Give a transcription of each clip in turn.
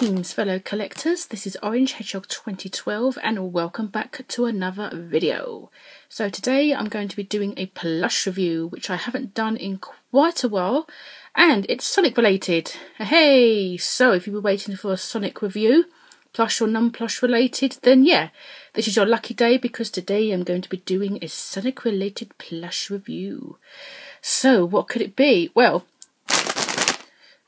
Greetings fellow collectors, this is Orange Hedgehog 2012 and welcome back to another video. So today I'm going to be doing a plush review which I haven't done in quite a while and it's Sonic related. Hey, so if you were waiting for a Sonic review, plush or non-plush related, then yeah, this is your lucky day because today I'm going to be doing a Sonic related plush review. So what could it be? Well,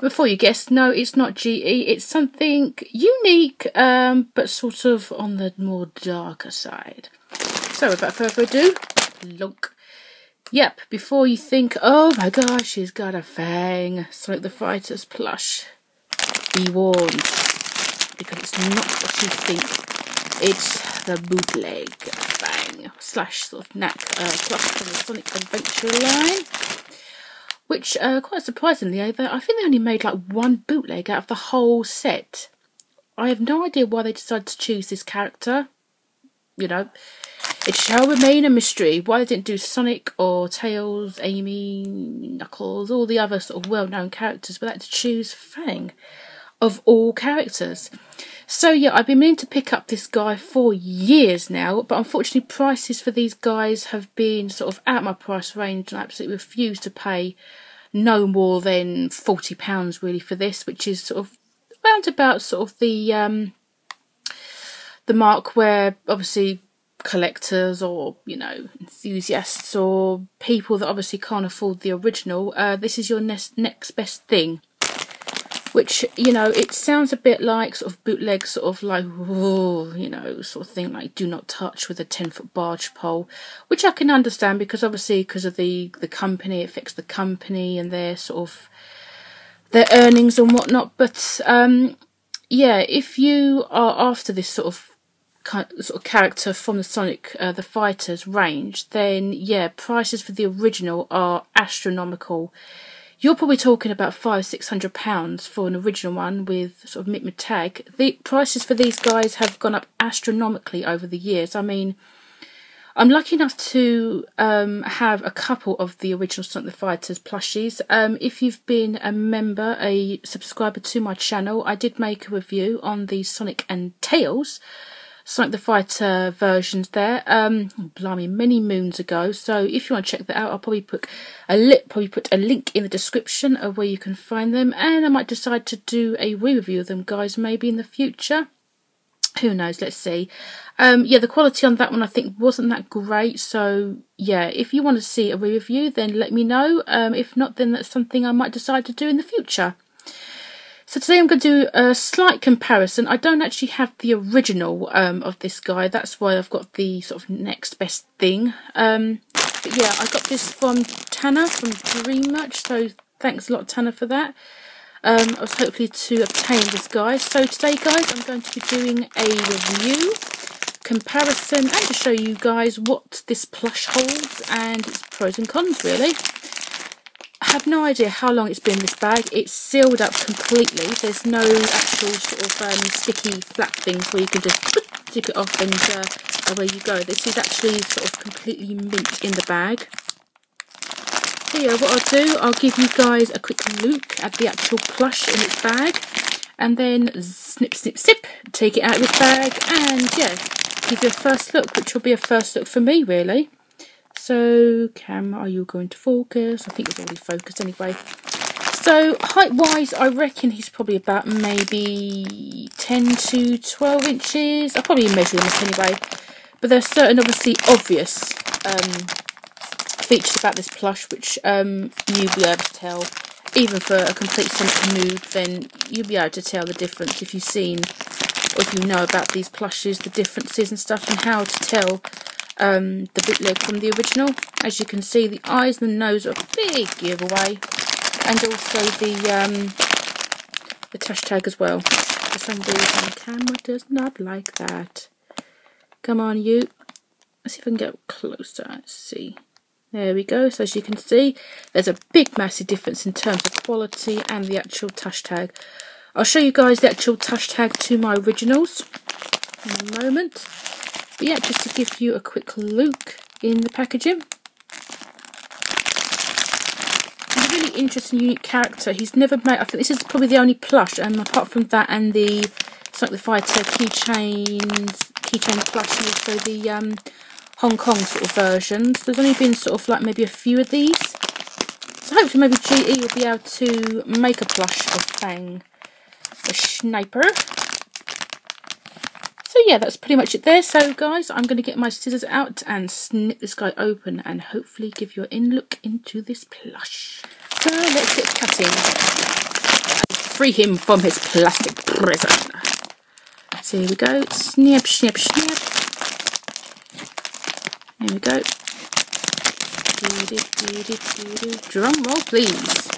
before you guess, no, it's not GE. It's something unique, um, but sort of on the more darker side. So, without further ado, look. Yep, before you think, oh my gosh, she's got a fang, Sonic the Fighter's plush, be warned, because it's not what you think. It's the bootleg fang slash sort of Nack uh, plush from the Sonic Adventure line which uh, quite surprisingly, I think they only made like one bootleg out of the whole set. I have no idea why they decided to choose this character. You know, it shall remain a mystery why they didn't do Sonic or Tails, Amy, Knuckles, all the other sort of well-known characters, but they had to choose Fang of all characters. So yeah, I've been meaning to pick up this guy for years now, but unfortunately prices for these guys have been sort of out my price range and I absolutely refuse to pay no more than forty pounds really for this, which is sort of round about sort of the um the mark where obviously collectors or you know enthusiasts or people that obviously can't afford the original uh, this is your next next best thing which you know it sounds a bit like sort of bootleg sort of like whoa, you know sort of thing like do not touch with a 10 foot barge pole which i can understand because obviously because of the the company it affects the company and their sort of their earnings and whatnot. But um yeah if you are after this sort of sort of character from the Sonic uh, the Fighters range, then yeah, prices for the original are astronomical you're probably talking about five, six hundred pounds for an original one with sort of Mick Tag. The prices for these guys have gone up astronomically over the years. I mean, I'm lucky enough to um, have a couple of the original Sonic the Fighters plushies. Um, if you've been a member, a subscriber to my channel, I did make a review on the Sonic and Tails Sonic the Fighter versions there. Um, blimey, many moons ago. So if you want to check that out, I'll probably put a lip, probably put a link in the description of where you can find them. And I might decide to do a re-review of them, guys, maybe in the future. Who knows? Let's see. Um, yeah, the quality on that one I think wasn't that great. So yeah, if you want to see a re-review, then let me know. Um, if not, then that's something I might decide to do in the future. So today I'm going to do a slight comparison. I don't actually have the original um, of this guy. That's why I've got the sort of next best thing. Um, but yeah, I got this from Tanner from Dream Merch. So thanks a lot, Tanner, for that. Um, I was hopefully to obtain this guy. So today, guys, I'm going to be doing a review, comparison, and to show you guys what this plush holds and its pros and cons, really have no idea how long it's been this bag. It's sealed up completely. There's no actual sort of um, sticky flap things where you can just tip it off and uh, away you go. This is actually sort of completely mint in the bag. So yeah, what I'll do, I'll give you guys a quick look at the actual plush in its bag. And then snip, snip, snip, take it out of its bag and yeah, give you a first look, which will be a first look for me really. So, camera, are you going to focus? I think it's already focused anyway. So, height-wise, I reckon he's probably about maybe 10 to 12 inches. I'll probably measure him up anyway. But there's certain, obviously, obvious um, features about this plush which um, you'll be able to tell. Even for a complete Sonic noob, then you'll be able to tell the difference if you've seen or if you know about these plushes, the differences and stuff, and how to tell um, the bootleg from the original. As you can see, the eyes and the nose are a big giveaway. And also the um, the tush tag as well. For some reason, the camera does not like that. Come on, you. Let's see if I can get closer. Let's see. There we go. So as you can see, there's a big massive difference in terms of quality and the actual tush tag. I'll show you guys the actual tush tag to my originals in a moment. But yeah, just to give you a quick look in the packaging. The really interesting, unique character. He's never made, I think this is probably the only plush, um, apart from that and the Sonic the Fighter keychains, keychain plushies, so the um, Hong Kong sort of versions. There's only been sort of like maybe a few of these. So hopefully maybe GE will be able to make a plush of Fang the Sniper. So yeah, that's pretty much it there. So guys, I'm going to get my scissors out and snip this guy open and hopefully give you an in look into this plush. So let's get cutting. Free him from his plastic prison. So here we go. Snip, snip, snip. Here we go. Drum roll, please.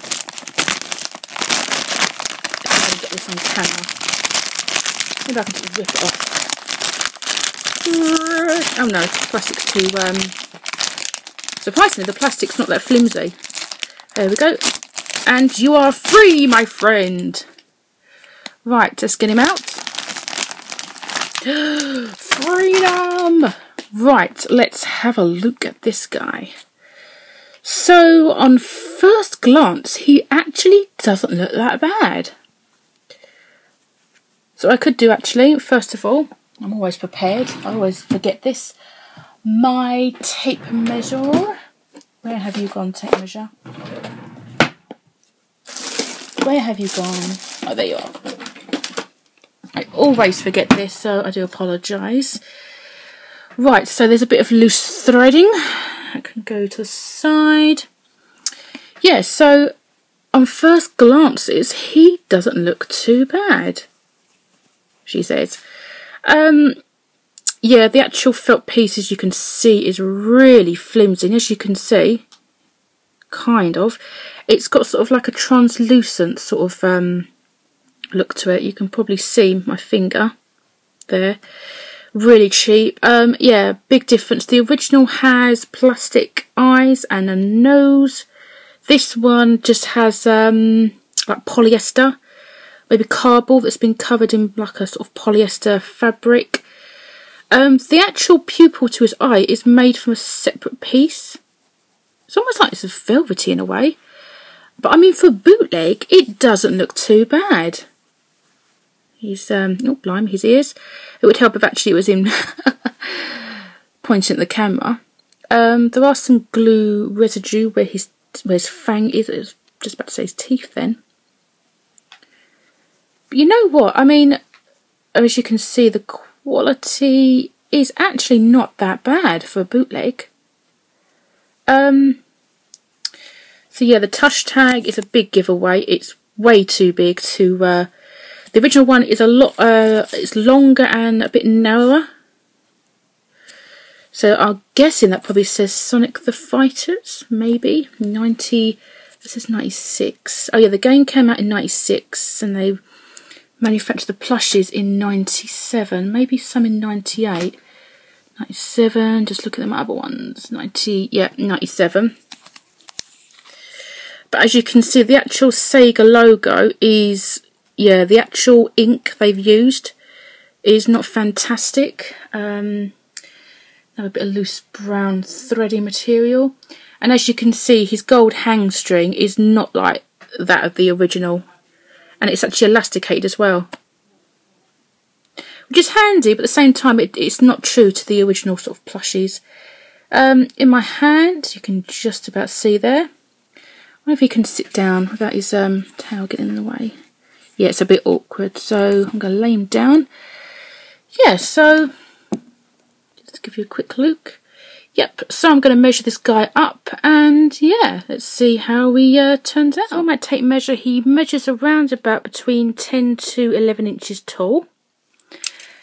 Get this on camera. Maybe I can just rip it off. Oh no, plastic's too, um, surprisingly the plastic's not that flimsy. There we go. And you are free, my friend. Right, let's get him out. Freedom! Right, let's have a look at this guy. So, on first glance, he actually doesn't look that bad. So I could do actually, first of all, I'm always prepared. I always forget this. My tape measure. Where have you gone, tape measure? Where have you gone? Oh, there you are. I always forget this, so I do apologise. Right, so there's a bit of loose threading. I can go to the side. Yeah, so on first glances, he doesn't look too bad, she says. Um, yeah, the actual felt piece, as you can see, is really flimsy. As you can see, kind of, it's got sort of like a translucent sort of um, look to it. You can probably see my finger there. Really cheap. Um, yeah, big difference. The original has plastic eyes and a nose. This one just has um, like polyester maybe cardboard that's been covered in like a sort of polyester fabric. Um, the actual pupil to his eye is made from a separate piece. It's almost like it's a velvety in a way. But I mean, for bootleg, it doesn't look too bad. He's, um, oh, blimey, his ears. It would help if actually it was him pointing at the camera. Um, there are some glue residue where his, where his fang is. I was just about to say his teeth then you know what? I mean, as you can see, the quality is actually not that bad for a bootleg. Um, so yeah, the tush tag is a big giveaway. It's way too big to. Uh, the original one is a lot. Uh, it's longer and a bit narrower. So I'm guessing that probably says Sonic the Fighters, maybe ninety. This is ninety six. Oh yeah, the game came out in ninety six, and they manufactured the plushes in 97, maybe some in 98. 97, just look at them other ones. 90, yeah, 97. But as you can see, the actual Sega logo is, yeah, the actual ink they've used is not fantastic. Um, a bit of loose brown thready material. And as you can see, his gold hang string is not like that of the original and it's actually elasticated as well. Which is handy, but at the same time it, it's not true to the original sort of plushies. Um, in my hand, you can just about see there. I wonder if he can sit down without his um, tail getting in the way. Yeah, it's a bit awkward, so I'm going to lay him down. Yeah, so just give you a quick look. Yep, so I'm going to measure this guy up and yeah, let's see how he uh, turns out. So on my tape measure, he measures around about between 10 to 11 inches tall.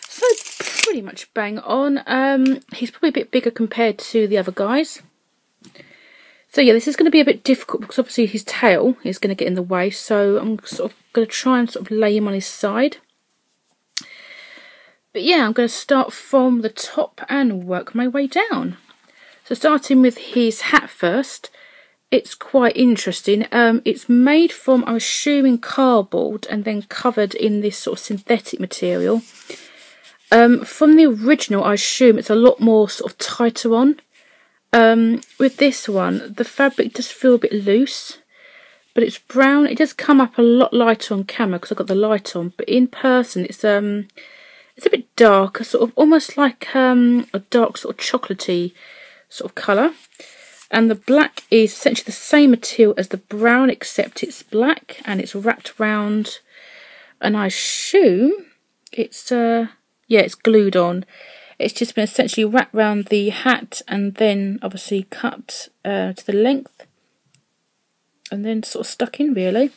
So pretty much bang on. Um, he's probably a bit bigger compared to the other guys. So yeah, this is going to be a bit difficult because obviously his tail is going to get in the way. So I'm sort of going to try and sort of lay him on his side. But yeah, I'm going to start from the top and work my way down. So starting with his hat first, it's quite interesting. Um, it's made from, I'm assuming, cardboard and then covered in this sort of synthetic material. Um, from the original, I assume it's a lot more sort of tighter on. Um, with this one, the fabric does feel a bit loose. but it's brown. It does come up a lot lighter on camera because I've got the light on, but in person it's um it's a bit darker, sort of almost like um a dark sort of chocolatey sort of colour. And the black is essentially the same material as the brown, except it's black and it's wrapped around, and I assume it's uh yeah it's glued on. It's just been essentially wrapped around the hat and then obviously cut uh, to the length and then sort of stuck in really.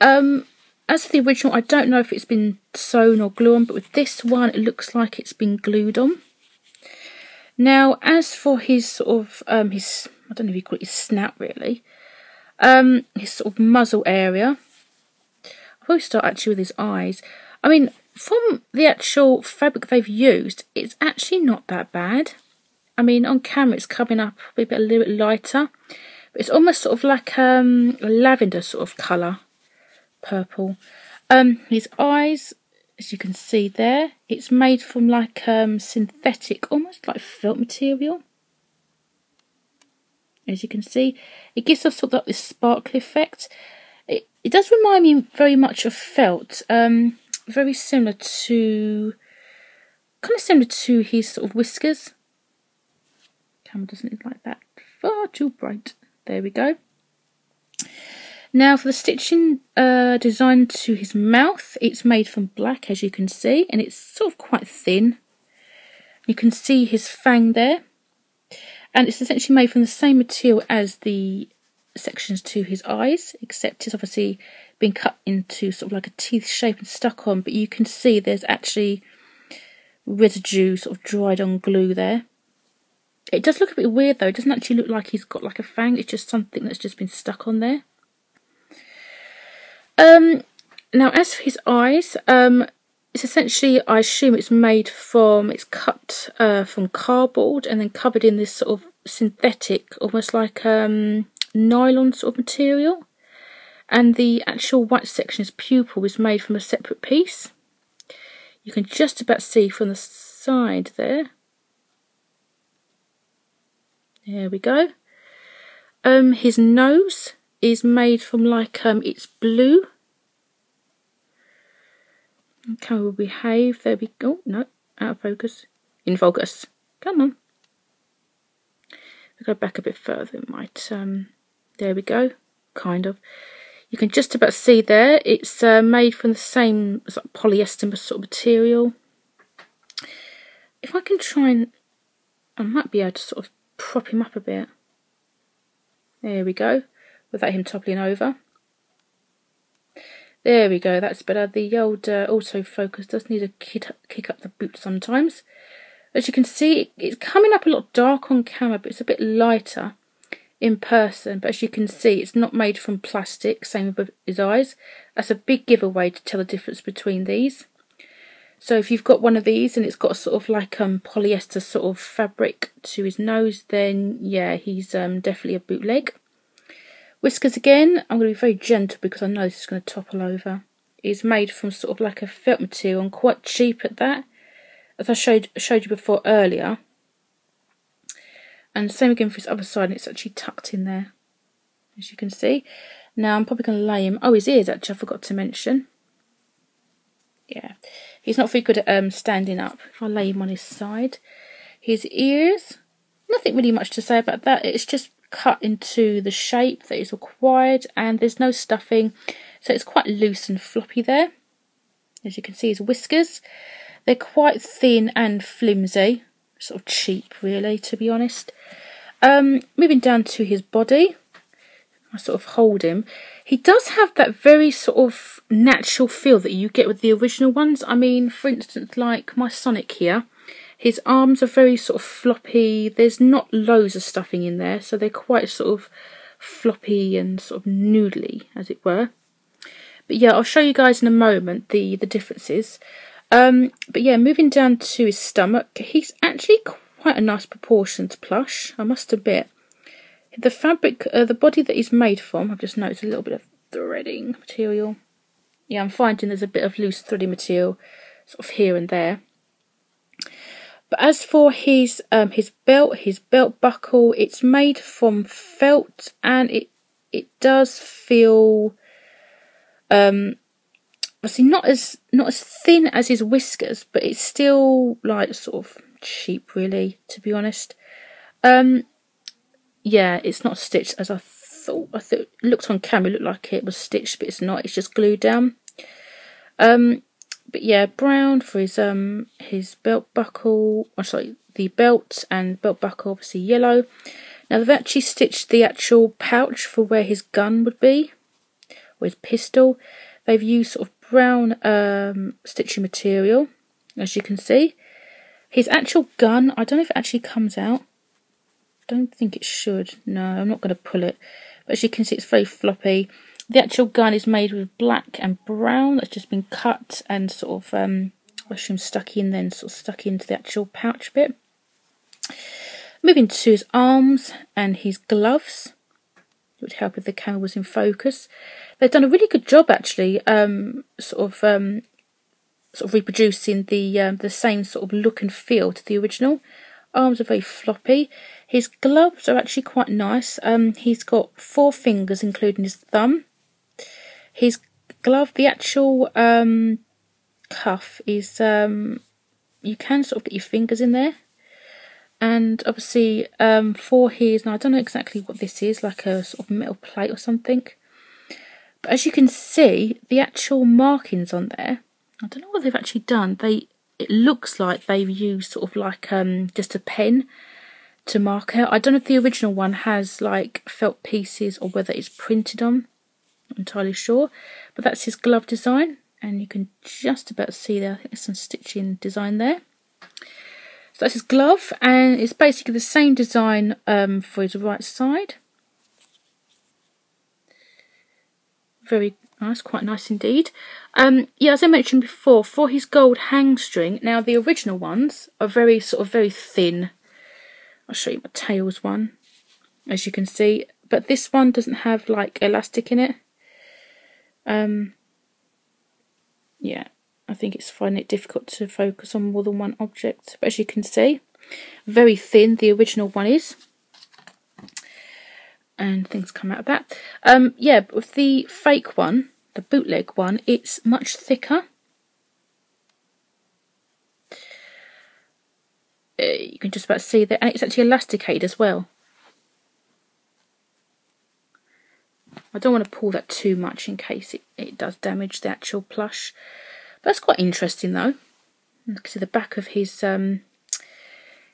Um, as for the original, I don't know if it's been sewn or glued on, but with this one, it looks like it's been glued on. Now, as for his sort of, um, his, I don't know if you call it his snout really, um, his sort of muzzle area, I'll probably start actually with his eyes. I mean, from the actual fabric they've used, it's actually not that bad. I mean, on camera it's coming up a bit a little bit lighter, but it's almost sort of like um, a lavender sort of colour, purple. Um, his eyes, as you can see there, it's made from like um, synthetic, almost like felt material. As you can see, it gives us sort of like this sparkly effect. It, it does remind me very much of felt. Um, very similar to, kind of similar to his sort of whiskers. Camera doesn't look like that. Far too bright. There we go. Now for the stitching uh, to his mouth, it's made from black as you can see and it's sort of quite thin. You can see his fang there and it's essentially made from the same material as the sections to his eyes except it's obviously been cut into sort of like a teeth shape and stuck on, but you can see there's actually residue sort of dried on glue there. It does look a bit weird though, it doesn't actually look like he's got like a fang, it's just something that's just been stuck on there. Um, now as for his eyes, um, it's essentially, I assume it's made from, it's cut uh, from cardboard and then covered in this sort of synthetic, almost like um, nylon sort of material and the actual white section's pupil is made from a separate piece. You can just about see from the side there. There we go. Um, his nose is made from like um, it's blue. Okay, will behave. There we go. Oh, no, out of focus. In focus. Come on. We go back a bit further. It might. Um, there we go. Kind of. You can just about see there, it's uh, made from the same sort of polyester sort of material. If I can try and, I might be able to sort of prop him up a bit. There we go, without him toppling over. There we go, that's better. The old uh, autofocus does need a kick, up the boot sometimes. As you can see, it's coming up a lot dark on camera, but it's a bit lighter in person, but as you can see, it's not made from plastic, same with his eyes. That's a big giveaway to tell the difference between these. So if you've got one of these and it's got sort of like um polyester sort of fabric to his nose, then yeah, he's um definitely a bootleg. Whiskers again, I'm going to be very gentle because I know this is going to topple over. It's made from sort of like a felt material and quite cheap at that. As I showed showed you before earlier, and same again for his other side, and it's actually tucked in there, as you can see. Now I'm probably going to lay him. Oh, his ears actually I forgot to mention. Yeah, he's not very good at um, standing up. If I lay him on his side, his ears, nothing really much to say about that. It's just cut into the shape that is required, and there's no stuffing, so it's quite loose and floppy there. As you can see, his whiskers, they're quite thin and flimsy, sort of cheap, really, to be honest. Um, moving down to his body, I sort of hold him. He does have that very sort of natural feel that you get with the original ones. I mean, for instance, like my Sonic here, his arms are very sort of floppy. There's not loads of stuffing in there, so they're quite sort of floppy and sort of noodly, as it were. But yeah, I'll show you guys in a moment the, the differences. Um, but yeah, moving down to his stomach, he's actually quite a nice proportioned plush, I must admit. The fabric, uh, the body that he's made from, I've just noticed a little bit of threading material. Yeah, I'm finding there's a bit of loose threading material sort of here and there. But as for his um, his belt, his belt buckle, it's made from felt and it it does feel um obviously not as not as thin as his whiskers, but it's still like sort of cheap really, to be honest. Um yeah, it's not stitched as I thought. I thought it looked on camera, it looked like it was stitched, but it's not. It's just glued down. Um, but yeah, brown for his um his belt buckle. Oh, sorry, the belt and belt buckle, obviously yellow. Now they've actually stitched the actual pouch for where his gun would be, or his pistol. They've used sort of brown um, stitching material, as you can see. His actual gun, I don't know if it actually comes out don't think it should. No, I'm not going to pull it. But as you can see, it's very floppy. The actual gun is made with black and brown. That's just been cut and sort of, um, assume, stuck in, then sort of stuck into the actual pouch bit. Moving to his arms and his gloves, which help if the camera was in focus. They've done a really good job, actually, um, sort of um, sort of reproducing the um, the same sort of look and feel to the original. Arms are very floppy. His gloves are actually quite nice. Um, he's got four fingers, including his thumb. His glove, the actual um, cuff is, um, you can sort of get your fingers in there. And obviously um, for his, now I don't know exactly what this is, like a sort of metal plate or something. But as you can see, the actual markings on there, I don't know what they've actually done. They It looks like they've used sort of like um, just a pen to mark out. I don't know if the original one has like felt pieces or whether it's printed on. Entirely sure. But that's his glove design. And you can just about see there, I think there's some stitching design there. So that's his glove and it's basically the same design um, for his right side. Very nice, quite nice indeed. Um, yeah, as I mentioned before, for his gold hang string, now the original ones are very sort of very thin I'll show you my tails one, as you can see. But this one doesn't have like elastic in it. Um, yeah, I think it's finding it difficult to focus on more than one object. But as you can see, very thin the original one is. And things come out of that. Um, yeah, but with the fake one, the bootleg one, it's much thicker. uh, you can just about see that, and it's actually elasticated as well. I don't want to pull that too much in case it, it does damage the actual plush. But that's quite interesting though. You can see the back of his um,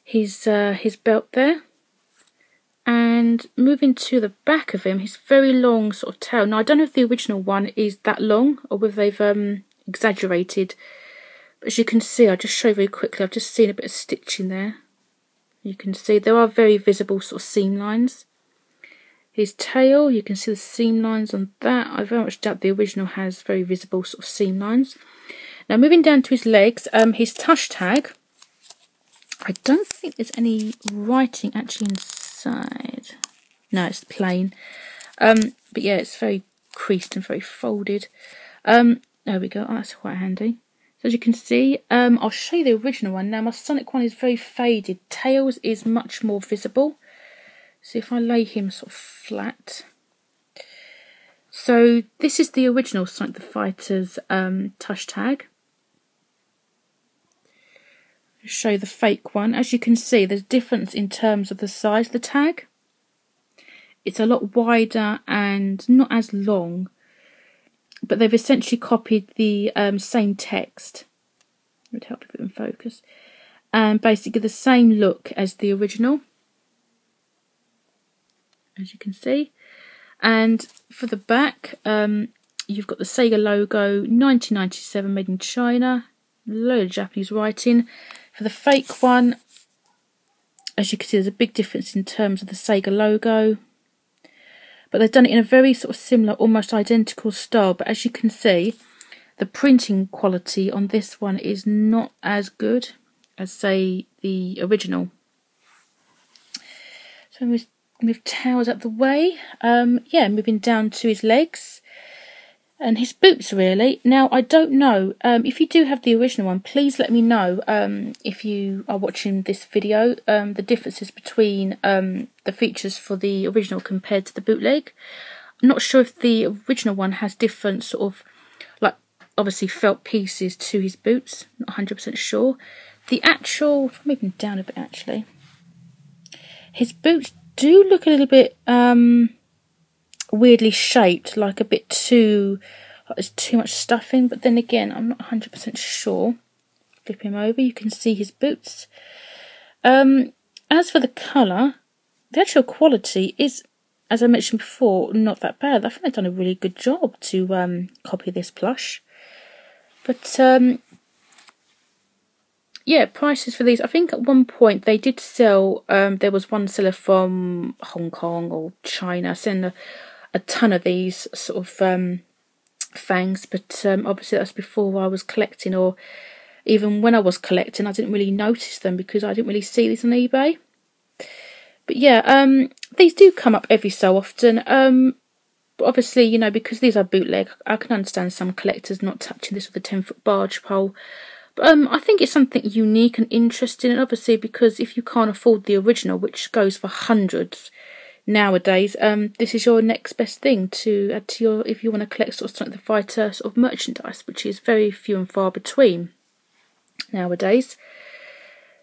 his uh, his belt there. And moving to the back of him, his very long sort of tail. Now I don't know if the original one is that long or whether they've um, exaggerated as you can see, I'll just show very quickly, I've just seen a bit of stitching there. You can see there are very visible sort of seam lines. His tail, you can see the seam lines on that. I very much doubt the original has very visible sort of seam lines. Now moving down to his legs, um, his tush tag. I don't think there's any writing actually inside. No, it's plain. Um, but yeah, it's very creased and very folded. Um, there we go. Oh, that's quite handy So as you can see, um, I'll show you the original one. Now, my Sonic one is very faded. Tails is much more visible. So if I lay him sort of flat. So this is the original Sonic the Fighter's um, tush tag. Show the fake one. As you can see, there's a difference in terms of the size of the tag. It's a lot wider and not as long but they've essentially copied the um, same text. It would help if it in focus. And basically the same look as the original, as you can see. And for the back, um, you've got the Sega logo, 1997, made in China. Load of Japanese writing. For the fake one, as you can see, there's a big difference in terms of the Sega logo but they've done it in a very sort of similar, almost identical style. But as you can see, the printing quality on this one is not as good as, say, the original. So move, move Tails out the way. Um, yeah, moving down to his legs and his boots really. Now I don't know um, if you do have the original one. Please let me know um, if you are watching this video um, the differences between um, the features for the original compared to the bootleg. I'm not sure if the original one has different sort of, like, obviously felt pieces to his boots. Not 100% sure. The actual, moving down a bit actually. His boots do look a little bit um, weirdly shaped, like a bit too, like there's too much stuffing. But then again, I'm not 100% sure. Flip him over, you can see his boots. Um, as for the colour, the actual quality is, as I mentioned before, not that bad. I think they've done a really good job to um, copy this plush. But um, yeah, prices for these. I think at one point they did sell. Um, there was one seller from Hong Kong or China selling a, a ton of these sort of um, fangs, but um, obviously that's before I was collecting, or even when I was collecting, I didn't really notice them because I didn't really see these on eBay. But yeah, um, these do come up every so often. Um, obviously, you know, because these are bootleg, I can understand some collectors not touching this with a 10 foot barge pole. Um, I think it's something unique and interesting, and obviously, because if you can't afford the original, which goes for hundreds nowadays, um, this is your next best thing to add to your if you want to collect sort of the Fighter sort of merchandise, which is very few and far between nowadays.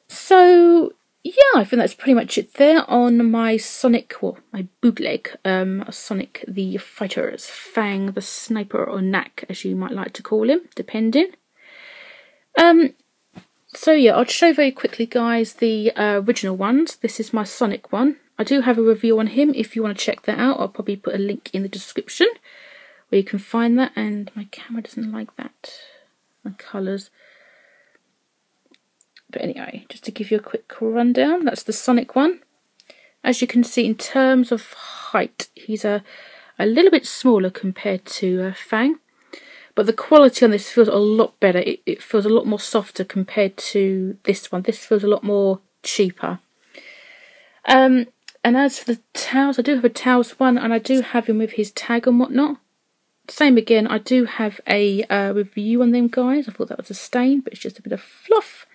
So yeah, I think that's pretty much it there on my Sonic, well, my bootleg, um, Sonic the Fighters, Fang the Sniper, or Nack, as you might like to call him, depending. Um, so yeah, I'll show very quickly, guys, the uh, original ones. This is my Sonic one. I do have a review on him. If you want to check that out, I'll probably put a link in the description where you can find that. And my camera doesn't like that. My colours. But anyway, just to give you a quick rundown, that's the Sonic one. As you can see, in terms of height, he's a, a little bit smaller compared to uh, Fang. But the quality on this feels a lot better. It, it feels a lot more softer compared to this one. This feels a lot more cheaper. Um, and as for the Tails, I do have a Tails one, and I do have him with his tag and whatnot. Same again, I do have a uh, review on them, guys. I thought that was a stain, but it's just a bit of fluff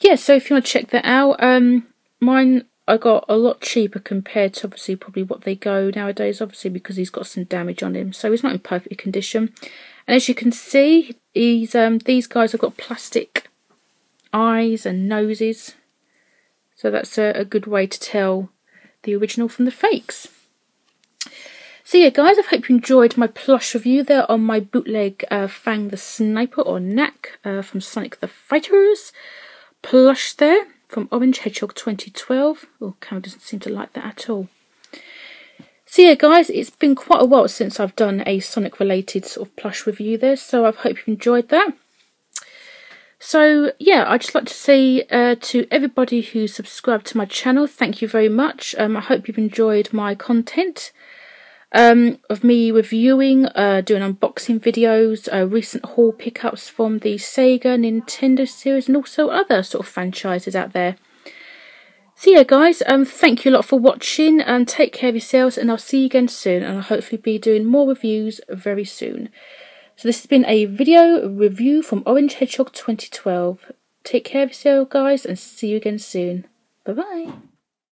yeah, so if you want to check that out, um, mine I got a lot cheaper compared to obviously probably what they go nowadays, obviously because he's got some damage on him, so he's not in perfect condition. And as you can see, he's um these guys have got plastic eyes and noses, so that's a, a good way to tell the original from the fakes. So yeah, guys, I hope you enjoyed my plush review there on my bootleg uh, Fang the Sniper or Nack uh, from Sonic the Fighters plush there from Orange Hedgehog 2012. Oh, camera doesn't seem to like that at all. So yeah, guys, it's been quite a while since I've done a Sonic related sort of plush review there, so I hope you've enjoyed that. So yeah, I'd just like to say uh, to everybody who subscribed to my channel, thank you very much. Um, I hope you've enjoyed my content um, of me reviewing, uh, doing unboxing videos, uh, recent haul pickups from the Sega, Nintendo series, and also other sort of franchises out there. So yeah, guys, um, thank you a lot for watching, and take care of yourselves, and I'll see you again soon, and I'll hopefully be doing more reviews very soon. So this has been a video review from Orange Hedgehog 2012. Take care of yourself, guys, and see you again soon. Bye-bye.